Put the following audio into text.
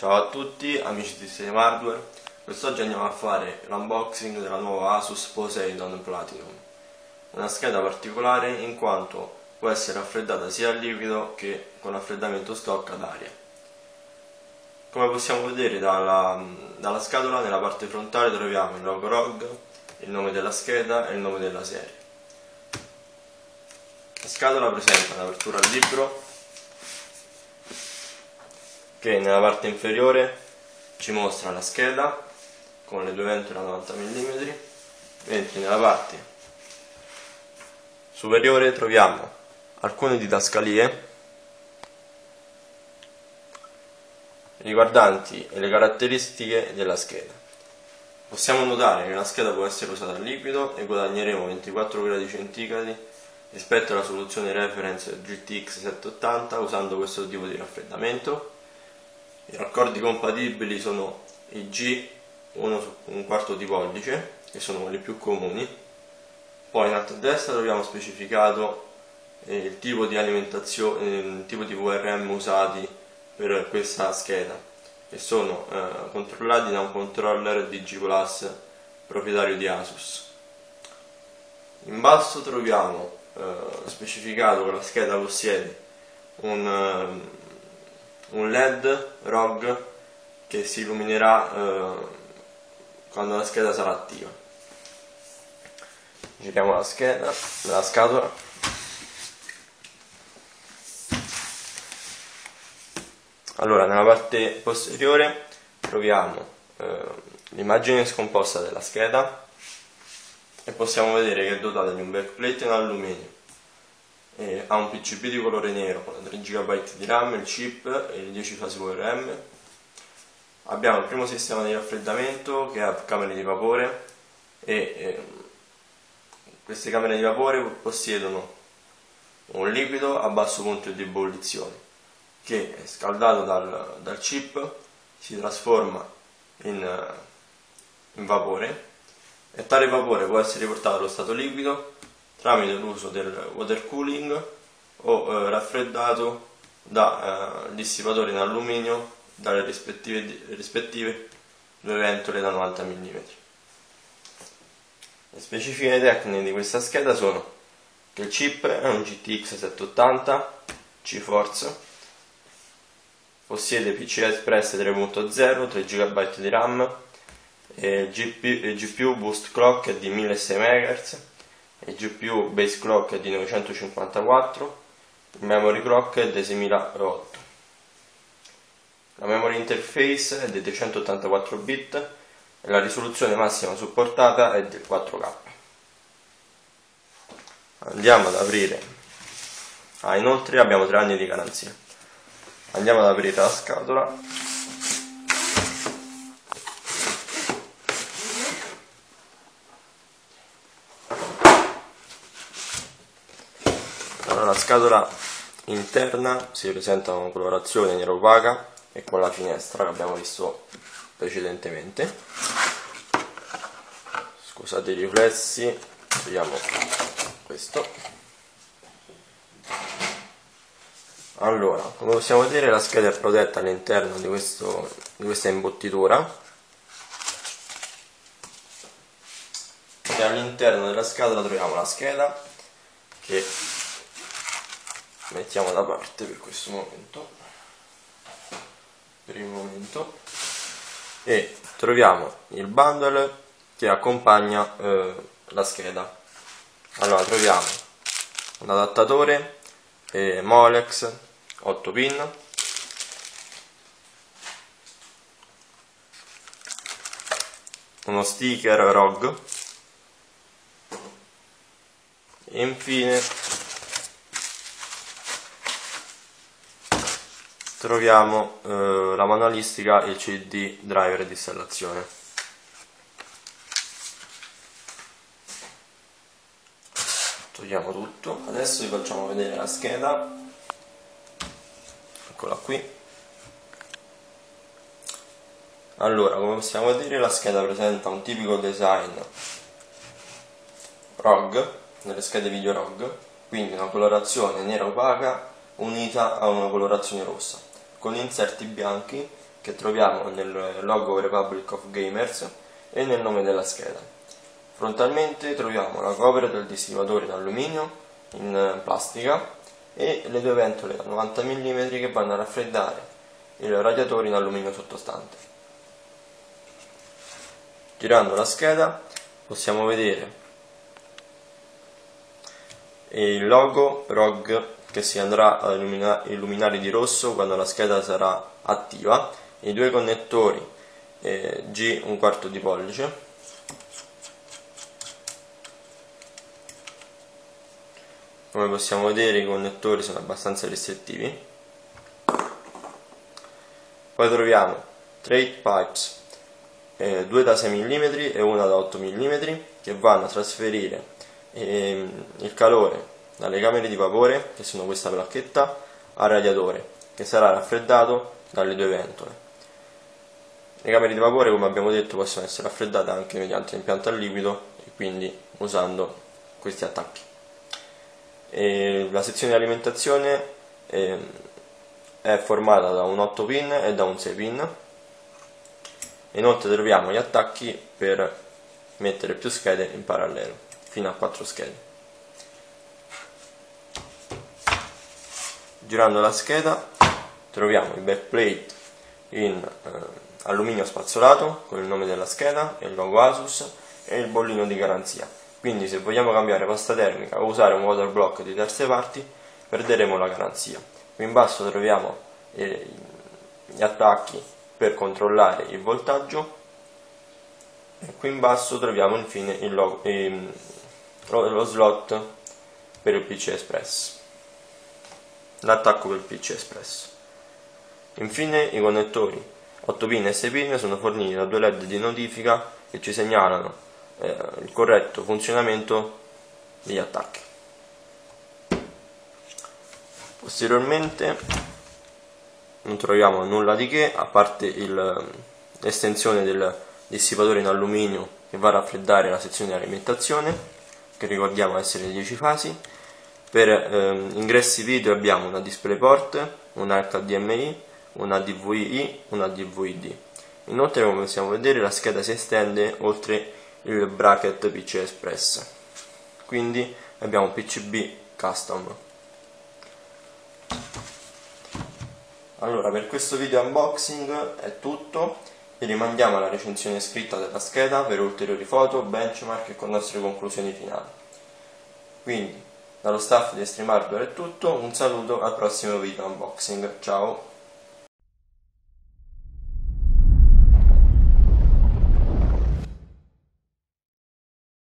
Ciao a tutti amici di Sistema Hardware, quest'oggi andiamo a fare l'unboxing della nuova Asus Poseidon Platinum. Una scheda particolare in quanto può essere raffreddata sia a liquido che con raffreddamento stock ad aria. Come possiamo vedere dalla, dalla scatola nella parte frontale troviamo il logo ROG, il nome della scheda e il nome della serie. La scatola presenta un'apertura al libro che nella parte inferiore ci mostra la scheda con le due ventole a 90 mm mentre nella parte superiore troviamo alcune didascalie riguardanti le caratteristiche della scheda. Possiamo notare che la scheda può essere usata a liquido e guadagneremo 24 gradi centigradi rispetto alla soluzione reference GTX 780 usando questo tipo di raffreddamento i raccordi compatibili sono i G 1 su un quarto di pollice, che sono quelli più comuni. Poi in alto a destra troviamo specificato eh, il tipo di alimentazione, eh, il tipo di VRM usati per questa scheda, che sono eh, controllati da un controller DG Plus proprietario di Asus. In basso troviamo eh, specificato che la scheda possiede un ehm, un led ROG che si illuminerà eh, quando la scheda sarà attiva. Giriamo la scheda la scatola. Allora nella parte posteriore troviamo eh, l'immagine scomposta della scheda e possiamo vedere che è dotata di un backplate in alluminio eh, ha un PCB di colore nero con 3 GB di RAM, il chip e le 10 fasi VRM. Abbiamo il primo sistema di raffreddamento che ha camere di vapore e eh, queste camere di vapore possiedono un liquido a basso punto di ebollizione che scaldato dal, dal chip si trasforma in, in vapore e tale vapore può essere riportato allo stato liquido tramite l'uso del water cooling o eh, raffreddato da eh, dissipatori in alluminio dalle rispettive, rispettive due ventole da 90 mm. Le specifiche tecniche di questa scheda sono che il chip è un GTX 780 GeForce, possiede PCI Express 3.0, 3 GB di RAM, e GPU, GPU Boost Clock di 1600 MHz, il GPU base clock è di 954, il memory clock è di 6008. La memory interface è di 284 bit e la risoluzione massima supportata è del 4K. Andiamo ad aprire. Ah, inoltre abbiamo 3 anni di garanzia. Andiamo ad aprire la scatola la scatola interna si presenta con colorazione nera opaca e con la finestra che abbiamo visto precedentemente. Scusate i riflessi vediamo questo. Allora come possiamo vedere la scheda è protetta all'interno di, di questa imbottitura. E all'interno della scatola troviamo la scheda che mettiamo da parte per questo momento. Per il momento. E troviamo il bundle che accompagna eh, la scheda. Allora troviamo un adattatore eh, Molex 8 pin. Uno sticker ROG. E infine troviamo eh, la manualistica e il CD driver di installazione. Togliamo tutto, adesso vi facciamo vedere la scheda, eccola qui. Allora, come possiamo vedere la scheda presenta un tipico design ROG, nelle schede video ROG, quindi una colorazione nera opaca unita a una colorazione rossa con inserti bianchi che troviamo nel logo Republic of Gamers e nel nome della scheda. Frontalmente troviamo la cover del dissivatore in alluminio in plastica e le due ventole da 90 mm che vanno a raffreddare il radiatore in alluminio sottostante. Girando la scheda possiamo vedere il logo ROG che si andrà a illuminare di rosso quando la scheda sarà attiva, i due connettori eh, G un quarto di pollice. Come possiamo vedere i connettori sono abbastanza restrittivi. Poi troviamo trade pipes eh, due da 6 mm e una da 8 mm che vanno a trasferire eh, il calore dalle camere di vapore che sono questa placchetta al radiatore che sarà raffreddato dalle due ventole. Le camere di vapore come abbiamo detto possono essere raffreddate anche mediante impianto a liquido e quindi usando questi attacchi. E la sezione di alimentazione eh, è formata da un 8 pin e da un 6 pin. Inoltre troviamo gli attacchi per mettere più schede in parallelo fino a 4 schede girando la scheda troviamo il backplate in eh, alluminio spazzolato con il nome della scheda e il logo Asus e il bollino di garanzia. Quindi se vogliamo cambiare pasta termica o usare un water block di terze parti perderemo la garanzia. Qui in basso troviamo eh, gli attacchi per controllare il voltaggio e qui in basso troviamo infine logo, eh, lo slot per il PC Express l'attacco per PC Express infine i connettori 8 pin e 6 pin sono forniti da due led di notifica che ci segnalano eh, il corretto funzionamento degli attacchi. Posteriormente non troviamo nulla di che a parte l'estensione del dissipatore in alluminio che va a raffreddare la sezione di alimentazione che ricordiamo essere di 10 fasi per eh, ingressi video abbiamo una DisplayPort, una HDMI, una DVI, una DVI-D inoltre come possiamo vedere la scheda si estende oltre il bracket PC Express. Quindi abbiamo PCB custom. Allora per questo video unboxing è tutto. Vi rimandiamo alla recensione scritta della scheda per ulteriori foto, benchmark e con nostre conclusioni finali. Quindi dallo staff di Stream Hardware è tutto un saluto al prossimo video unboxing. Ciao